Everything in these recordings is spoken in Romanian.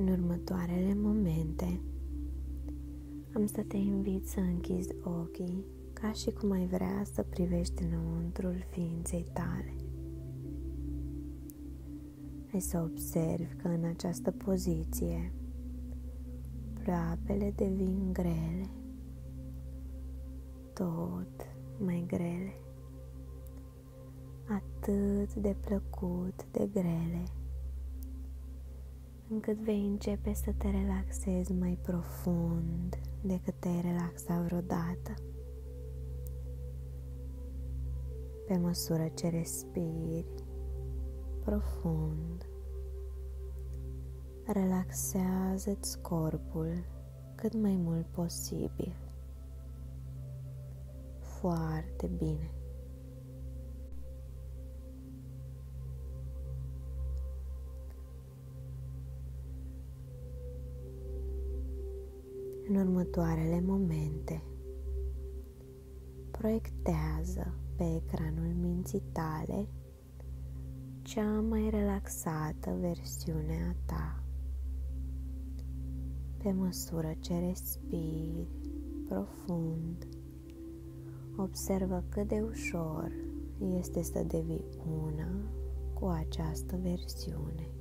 În următoarele momente am să te invit să închizi ochii ca și cum ai vrea să privești înăuntrul ființei tale. Ai să observi că în această poziție ploapele devin grele, tot mai grele, atât de plăcut de grele încât vei începe să te relaxezi mai profund decât te-ai relaxat vreodată. Pe măsură ce respiri profund, relaxează-ți corpul cât mai mult posibil. Foarte bine. În următoarele momente. Proiectează pe ecranul minții tale cea mai relaxată versiune a ta. Pe măsură ce respiri profund, observă cât de ușor este să devii una cu această versiune.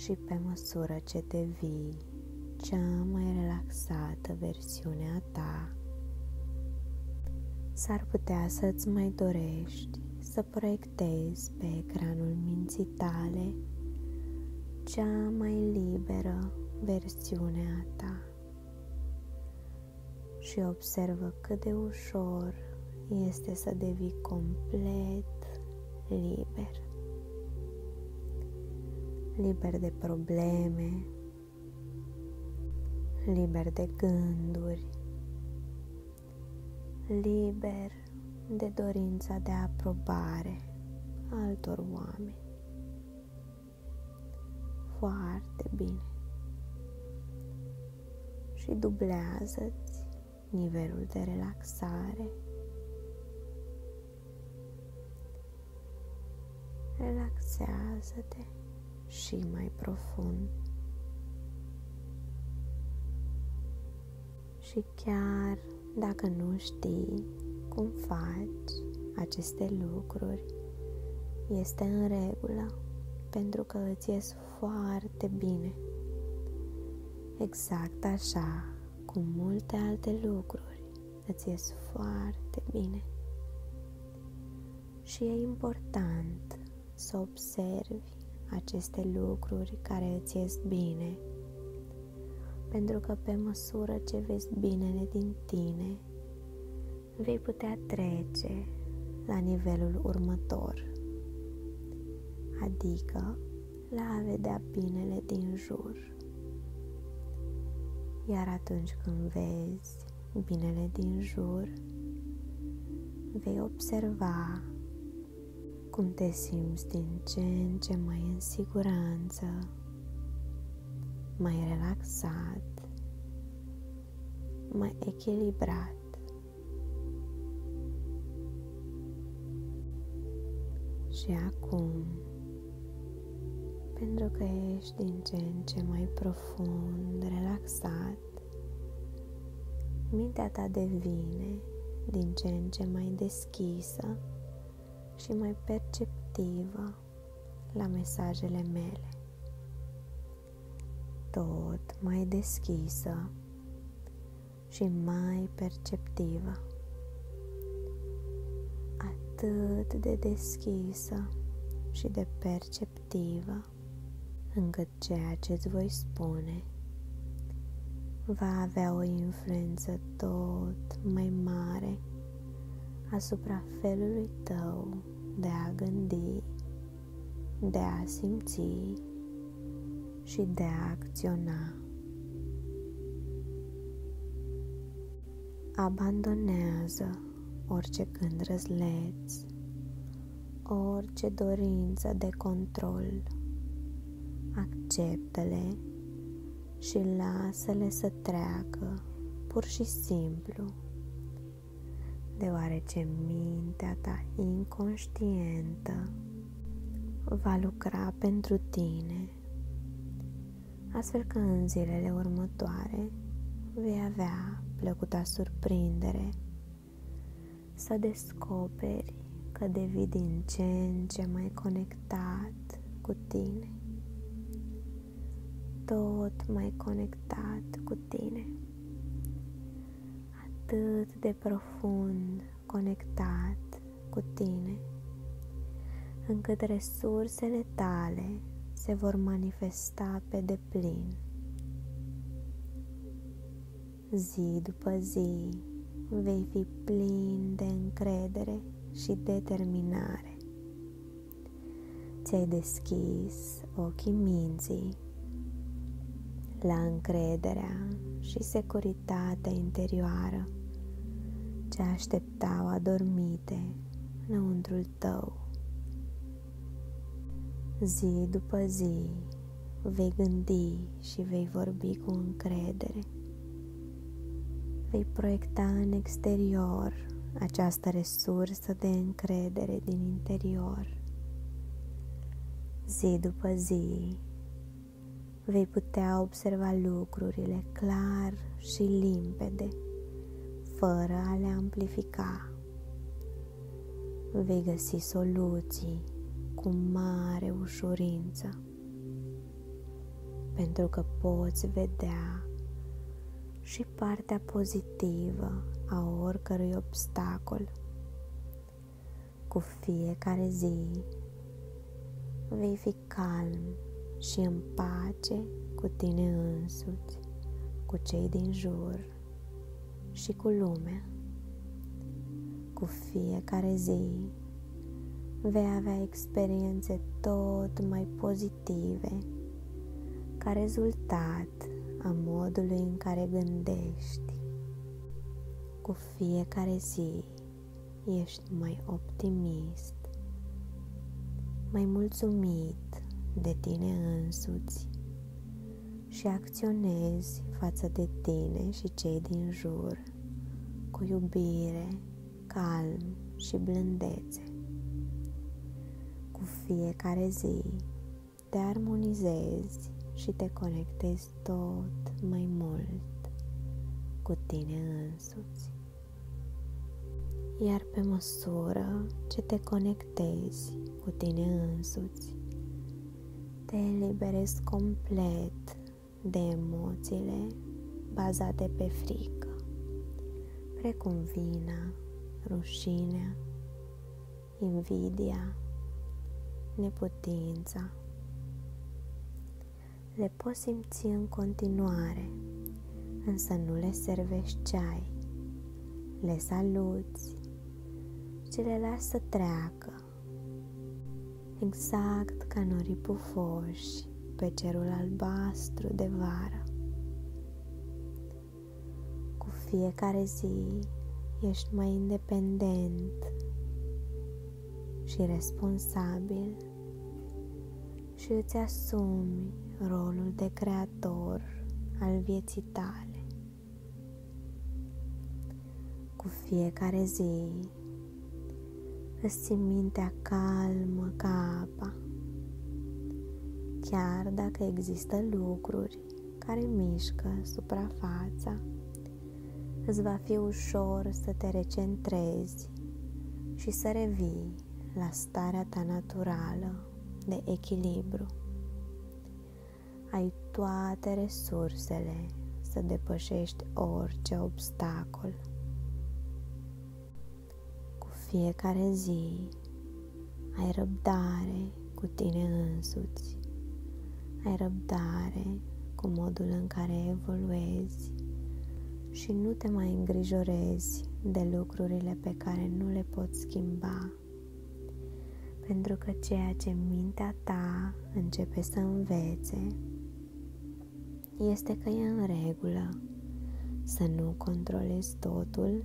Și pe măsură ce devii cea mai relaxată versiune a ta, s-ar putea să-ți mai dorești să proiectezi pe ecranul minții tale cea mai liberă versiune a ta. Și observă cât de ușor este să devii complet liber liber de probleme, liber de gânduri, liber de dorința de aprobare altor oameni. Foarte bine. Și dublează-ți nivelul de relaxare. Relaxează-te și mai profund. Și chiar dacă nu știi cum faci aceste lucruri, este în regulă pentru că îți ies foarte bine. Exact așa cum multe alte lucruri îți ies foarte bine. Și e important să observi aceste lucruri care îți ies bine, pentru că pe măsură ce vezi binele din tine, vei putea trece la nivelul următor, adică la a vedea binele din jur. Iar atunci când vezi binele din jur, vei observa cum te simți din ce în ce mai în siguranță, mai relaxat, mai echilibrat. Și acum, pentru că ești din ce în ce mai profund relaxat, mintea ta devine din ce în ce mai deschisă și mai perceptivă la mesajele mele. Tot mai deschisă și mai perceptivă. Atât de deschisă și de perceptivă încât ceea ce îți voi spune va avea o influență tot mai mare asupra felului tău de a gândi, de a simți și de a acționa. Abandonează orice gând răzleț, orice dorință de control. Acceptă-le și lasă-le să treacă pur și simplu deoarece mintea ta inconștientă va lucra pentru tine, astfel că în zilele următoare vei avea plăcuta surprindere să descoperi că devii din ce în ce mai conectat cu tine, tot mai conectat cu tine, atât de profund conectat cu tine, încât resursele tale se vor manifesta pe deplin. Zi după zi vei fi plin de încredere și determinare. Ți-ai deschis ochii minții la încrederea și securitatea interioară ce așteptau adormite înăuntrul tău. Zi după zi vei gândi și vei vorbi cu încredere. Vei proiecta în exterior această resursă de încredere din interior. Zi după zi vei putea observa lucrurile clar și limpede, fără a le amplifica. Vei găsi soluții cu mare ușurință, pentru că poți vedea și partea pozitivă a oricărui obstacol. Cu fiecare zi vei fi calm și în pace cu tine însuți, cu cei din jur și cu lumea. Cu fiecare zi vei avea experiențe tot mai pozitive ca rezultat a modului în care gândești. Cu fiecare zi ești mai optimist, mai mulțumit de tine însuți și acționezi față de tine și cei din jur cu iubire, calm și blândețe. Cu fiecare zi te armonizezi și te conectezi tot mai mult cu tine însuți. Iar pe măsură ce te conectezi cu tine însuți, te eliberezi complet de emoțiile bazate pe frică, precum vina, rușinea, invidia, neputința. Le poți simți în continuare, însă nu le servești ceai, le saluți și le lași să treacă, exact ca norii pufoși pe cerul albastru de vară. Cu fiecare zi ești mai independent și responsabil și îți asumi rolul de creator al vieții tale. Cu fiecare zi îți ții mintea calmă ca apa, chiar dacă există lucruri care mișcă suprafața, îți va fi ușor să te recentrezi și să revii la starea ta naturală de echilibru. Ai toate resursele să depășești orice obstacol. Cu fiecare zi ai răbdare cu tine însuți. Ai răbdare cu modul în care evoluezi și nu te mai îngrijorezi de lucrurile pe care nu le poți schimba pentru că ceea ce mintea ta începe să învețe este că e în regulă să nu controlezi totul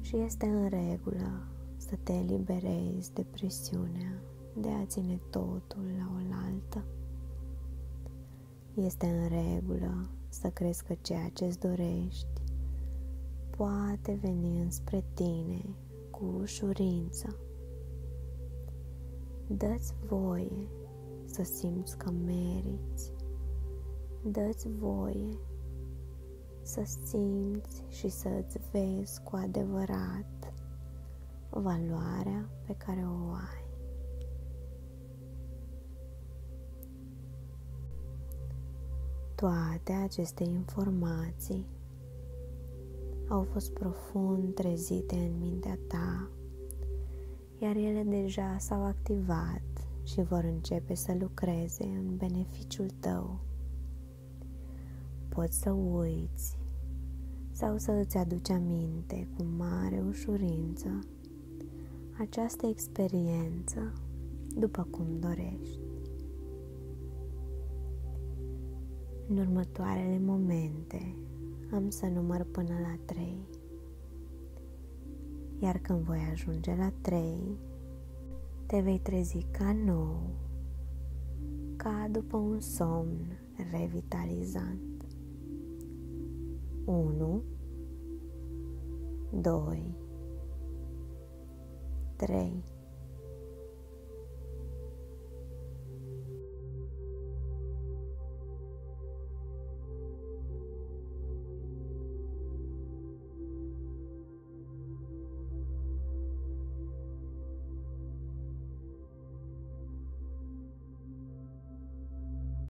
și este în regulă să te eliberezi de presiunea de a ține totul la oaltă. Este în regulă să crezi că ceea ce îți dorești poate veni înspre tine cu ușurință Dă-ți voie să simți că meriți. Dă-ți voie să simți și să îți vezi cu adevărat valoarea pe care o ai. Toate aceste informații au fost profund trezite în mintea ta, iar ele deja s-au activat și vor începe să lucreze în beneficiul tău. Poți să uiți sau să îți aduci aminte cu mare ușurință această experiență după cum dorești. În următoarele momente am să număr până la trei, iar când voi ajunge la trei, te vei trezi ca nou, ca după un somn revitalizant. 1 2 3